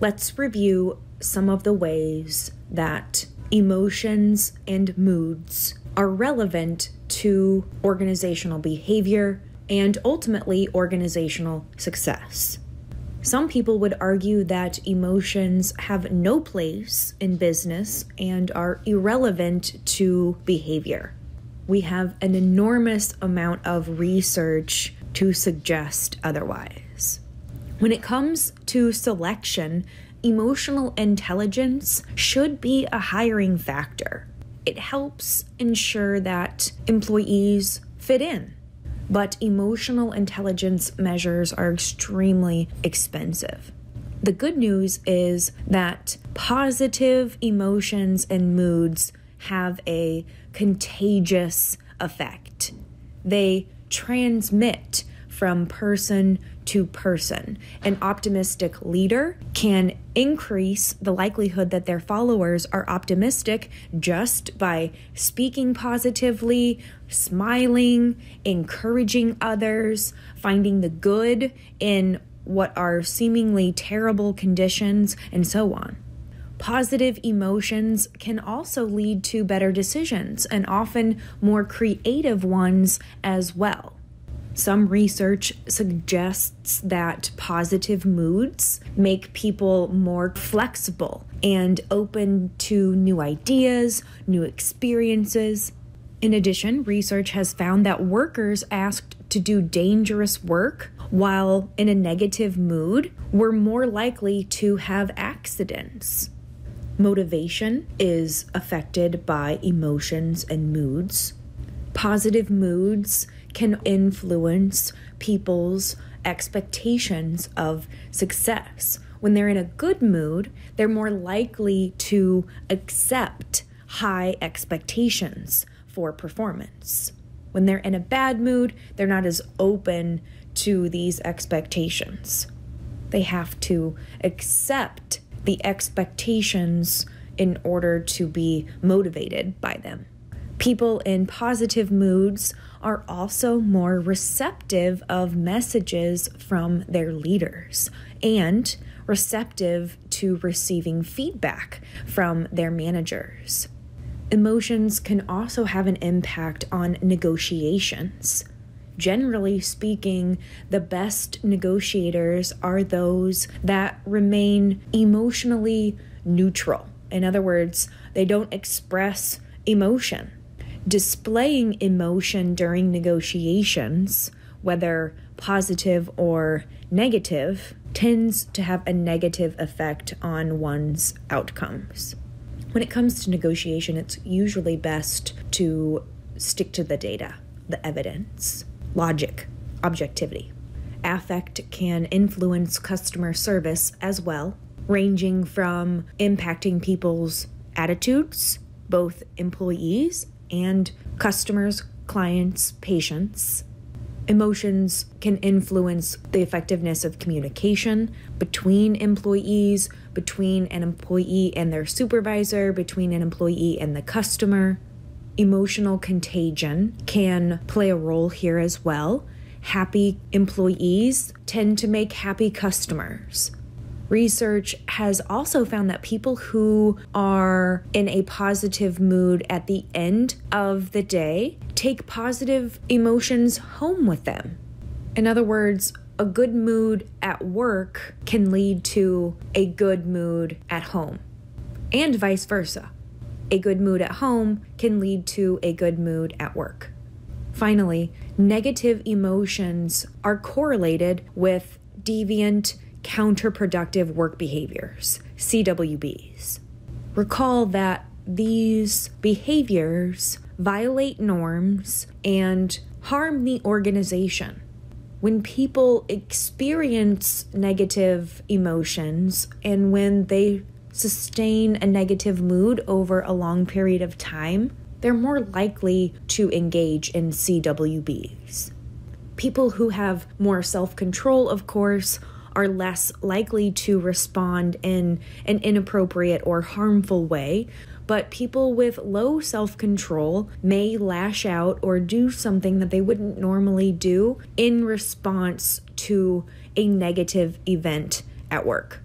let's review some of the ways that emotions and moods are relevant to organizational behavior and ultimately organizational success. Some people would argue that emotions have no place in business and are irrelevant to behavior. We have an enormous amount of research to suggest otherwise. When it comes to selection, emotional intelligence should be a hiring factor. It helps ensure that employees fit in. But emotional intelligence measures are extremely expensive. The good news is that positive emotions and moods have a contagious effect. They transmit from person to person. An optimistic leader can increase the likelihood that their followers are optimistic just by speaking positively, smiling, encouraging others, finding the good in what are seemingly terrible conditions, and so on. Positive emotions can also lead to better decisions and often more creative ones as well. Some research suggests that positive moods make people more flexible and open to new ideas, new experiences. In addition, research has found that workers asked to do dangerous work while in a negative mood were more likely to have accidents. Motivation is affected by emotions and moods. Positive moods can influence people's expectations of success. When they're in a good mood, they're more likely to accept high expectations for performance. When they're in a bad mood, they're not as open to these expectations. They have to accept the expectations in order to be motivated by them. People in positive moods are also more receptive of messages from their leaders and receptive to receiving feedback from their managers. Emotions can also have an impact on negotiations. Generally speaking, the best negotiators are those that remain emotionally neutral. In other words, they don't express emotion displaying emotion during negotiations, whether positive or negative, tends to have a negative effect on one's outcomes. When it comes to negotiation, it's usually best to stick to the data, the evidence, logic, objectivity. Affect can influence customer service as well, ranging from impacting people's attitudes, both employees and customers, clients, patients. Emotions can influence the effectiveness of communication between employees, between an employee and their supervisor, between an employee and the customer. Emotional contagion can play a role here as well. Happy employees tend to make happy customers. Research has also found that people who are in a positive mood at the end of the day take positive emotions home with them. In other words, a good mood at work can lead to a good mood at home, and vice versa. A good mood at home can lead to a good mood at work. Finally, negative emotions are correlated with deviant counterproductive work behaviors, CWBs. Recall that these behaviors violate norms and harm the organization. When people experience negative emotions and when they sustain a negative mood over a long period of time, they're more likely to engage in CWBs. People who have more self control, of course, are less likely to respond in an inappropriate or harmful way. But people with low self control may lash out or do something that they wouldn't normally do in response to a negative event at work.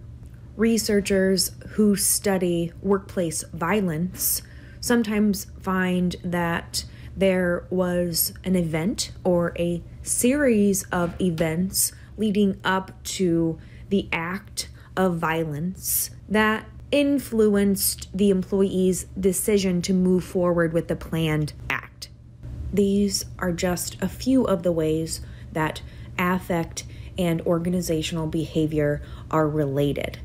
researchers who study workplace violence sometimes find that there was an event or a series of events leading up to the act of violence that influenced the employee's decision to move forward with the planned act. These are just a few of the ways that affect and organizational behavior are related.